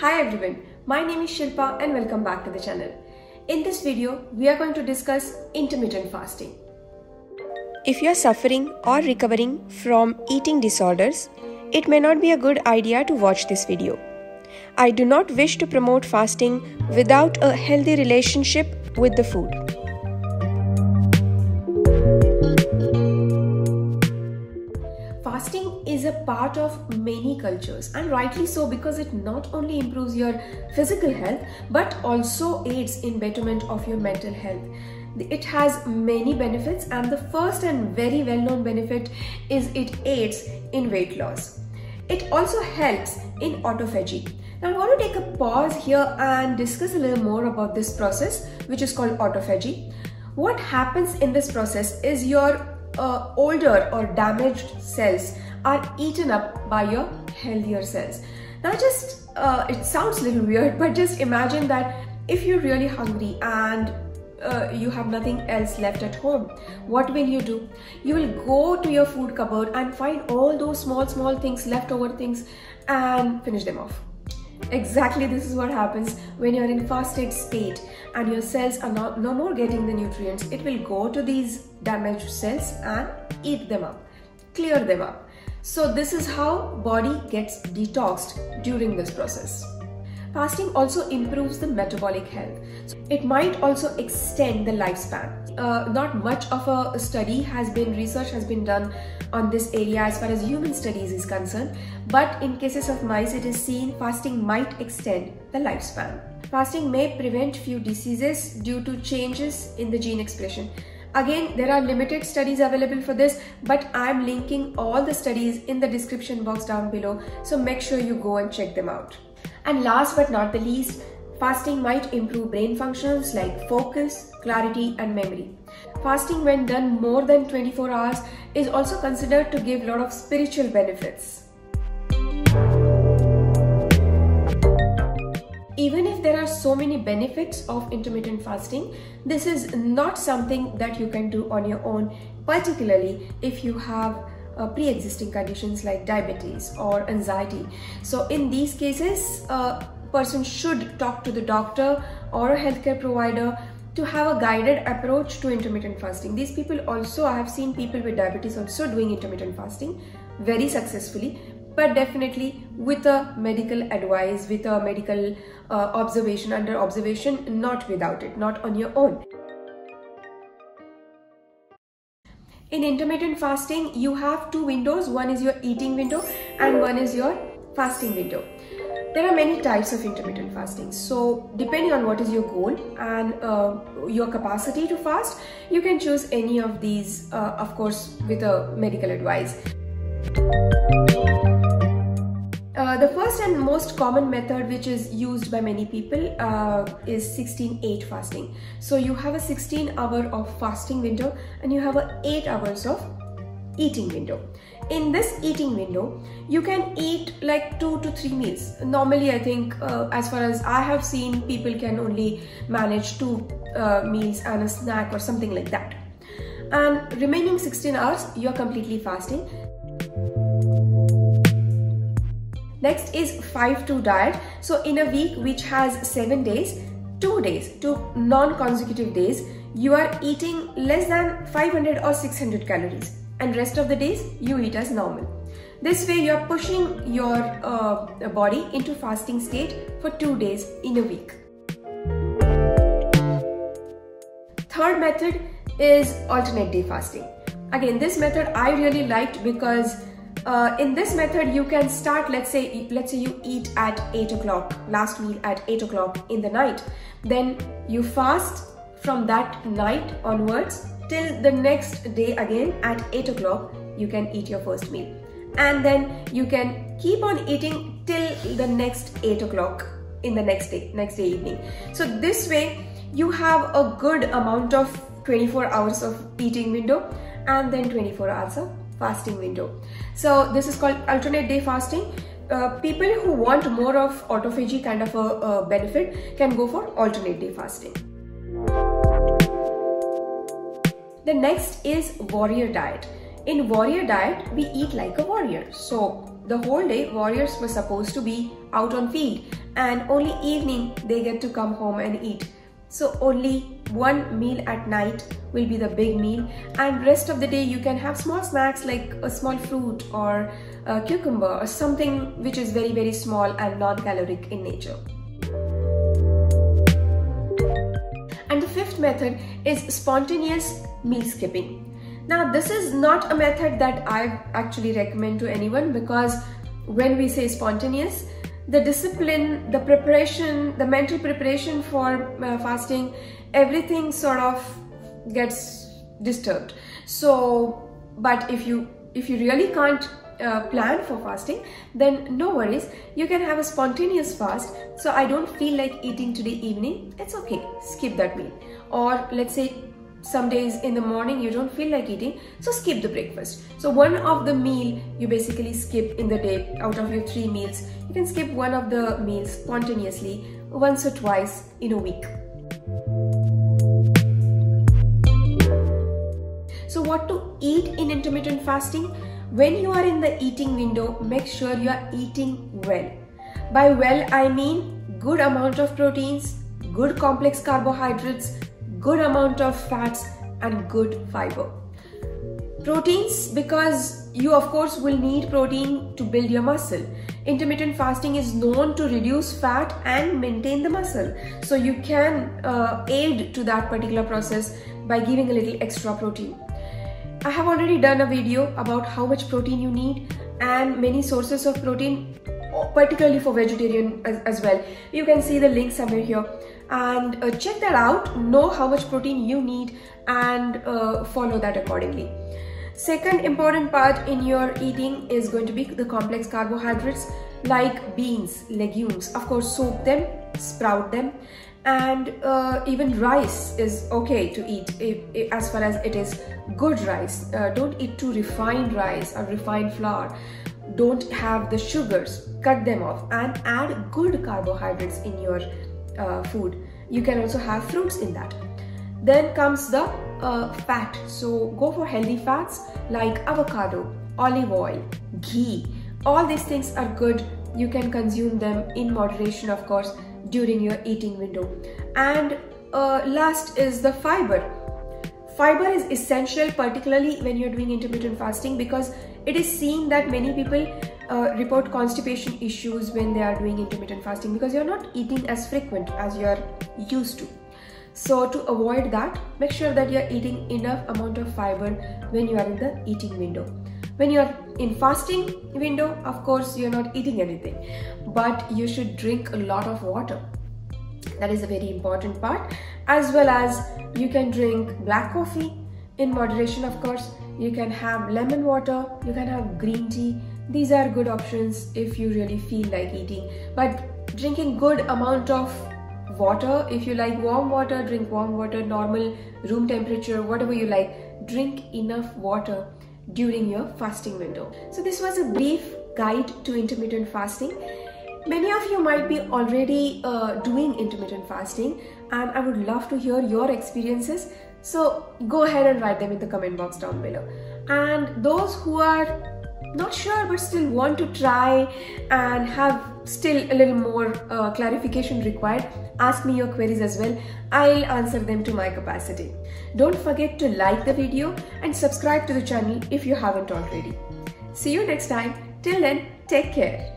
Hi everyone, my name is Shilpa and welcome back to the channel. In this video, we are going to discuss intermittent fasting. If you are suffering or recovering from eating disorders, it may not be a good idea to watch this video. I do not wish to promote fasting without a healthy relationship with the food. A part of many cultures and rightly so because it not only improves your physical health but also aids in betterment of your mental health. It has many benefits and the first and very well known benefit is it aids in weight loss. It also helps in autophagy. Now I want to take a pause here and discuss a little more about this process which is called autophagy. What happens in this process is your uh, older or damaged cells are eaten up by your healthier cells. Now just, uh, it sounds a little weird, but just imagine that if you're really hungry and uh, you have nothing else left at home, what will you do? You will go to your food cupboard and find all those small, small things, leftover things and finish them off. Exactly this is what happens when you're in fasted state and your cells are not no more getting the nutrients. It will go to these damaged cells and eat them up, clear them up. So this is how body gets detoxed during this process. Fasting also improves the metabolic health. So It might also extend the lifespan. Uh, not much of a study has been, research has been done on this area as far as human studies is concerned, but in cases of mice it is seen fasting might extend the lifespan. Fasting may prevent few diseases due to changes in the gene expression. Again, there are limited studies available for this, but I'm linking all the studies in the description box down below, so make sure you go and check them out. And last but not the least, fasting might improve brain functions like focus, clarity and memory. Fasting when done more than 24 hours is also considered to give a lot of spiritual benefits. So many benefits of intermittent fasting, this is not something that you can do on your own, particularly if you have uh, pre-existing conditions like diabetes or anxiety. So in these cases, a person should talk to the doctor or a healthcare provider to have a guided approach to intermittent fasting. These people also, I have seen people with diabetes also doing intermittent fasting very successfully, but definitely with a medical advice, with a medical uh, observation, under observation, not without it, not on your own. In intermittent fasting, you have two windows. One is your eating window and one is your fasting window. There are many types of intermittent fasting. So depending on what is your goal and uh, your capacity to fast, you can choose any of these, uh, of course, with a medical advice. And most common method which is used by many people uh, is 16-8 fasting. So you have a 16 hour of fasting window and you have a 8 hours of eating window. In this eating window, you can eat like 2 to 3 meals. Normally I think uh, as far as I have seen people can only manage 2 uh, meals and a snack or something like that. And remaining 16 hours, you're completely fasting Next is 5-2 diet. So in a week which has 7 days, 2 days, 2 non-consecutive days, you are eating less than 500 or 600 calories and rest of the days you eat as normal. This way you are pushing your uh, body into fasting state for 2 days in a week. Third method is alternate day fasting. Again, this method I really liked because uh, in this method you can start let's say let's say you eat at 8 o'clock last meal at 8 o'clock in the night. Then you fast from that night onwards till the next day again at 8 o'clock you can eat your first meal. And then you can keep on eating till the next 8 o'clock in the next day next day evening. So this way you have a good amount of 24 hours of eating window and then 24 hours of fasting window. So this is called alternate day fasting. Uh, people who want more of autophagy kind of a, benefit can go for alternate day fasting. The next is warrior diet. in warrior diet, we eat like a warrior. So the whole day warriors were supposed to be out on field and only evening they get to come home and eat. So only one meal at night will be the big meal and rest of the day you can have small snacks like a small fruit or a cucumber or something which is very very small and non-caloric in nature. And the fifth method is spontaneous meal skipping. Now this is not a method that I actually recommend to anyone because when we say spontaneous, the discipline, the preparation, the mental preparation for uh, fasting, everything sort of gets disturbed. So, but if you if you really can't uh, plan for fasting, then no worries. You can have a spontaneous fast. So I don't feel like eating today evening. It's okay. Skip that meal. Or let's say some days in the morning you don't feel like eating so skip the breakfast. So one of the meal you basically skip in the day out of your three meals you can skip one of the meals spontaneously once or twice in a week. So what to eat in intermittent fasting? When you are in the eating window make sure you are eating well. By well i mean good amount of proteins good complex carbohydrates good amount of fats and good fiber. Proteins because you of course will need protein to build your muscle. Intermittent fasting is known to reduce fat and maintain the muscle. So you can uh, aid to that particular process by giving a little extra protein. I have already done a video about how much protein you need and many sources of protein particularly for vegetarian as, as well. You can see the link somewhere here and uh, check that out. Know how much protein you need and uh, follow that accordingly. Second important part in your eating is going to be the complex carbohydrates like beans legumes of course soak them sprout them and uh, even rice is okay to eat if, if, as far as it is good rice. Uh, don't eat too refined rice or refined flour. Don't have the sugars. Cut them off and add good carbohydrates in your uh, food. You can also have fruits in that. Then comes the uh, fat. So go for healthy fats like avocado, olive oil, ghee. All these things are good. You can consume them in moderation, of course, during your eating window. And uh, last is the fiber. Fiber is essential, particularly when you're doing intermittent fasting, because it is seen that many people uh, report constipation issues when they are doing intermittent fasting because you're not eating as frequent as you're used to. So to avoid that, make sure that you're eating enough amount of fiber when you are in the eating window. When you're in fasting window, of course, you're not eating anything, but you should drink a lot of water. That is a very important part. As well as you can drink black coffee in moderation, of course. You can have lemon water, you can have green tea, these are good options if you really feel like eating. But drinking good amount of water if you like warm water drink warm water normal room temperature whatever you like drink enough water during your fasting window. So this was a brief guide to intermittent fasting. Many of you might be already uh, doing intermittent fasting and i would love to hear your experiences. So go ahead and write them in the comment box down below. And those who are not sure but still want to try and have still a little more uh, clarification required. Ask me your queries as well. I'll answer them to my capacity. Don't forget to like the video and subscribe to the channel if you haven't already. See you next time. Till then take care